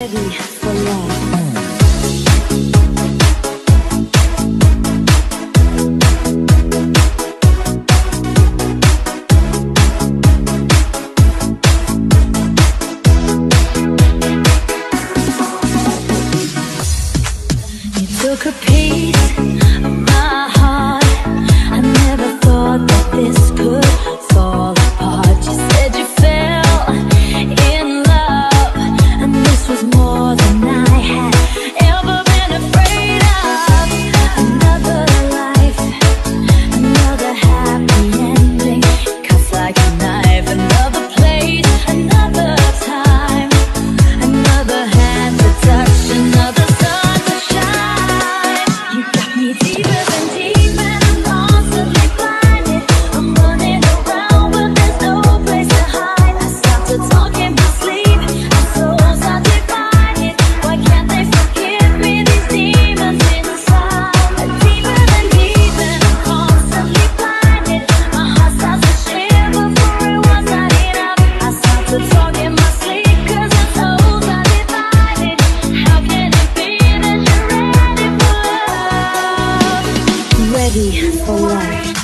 ready for love. Took a piece was more. ready for life.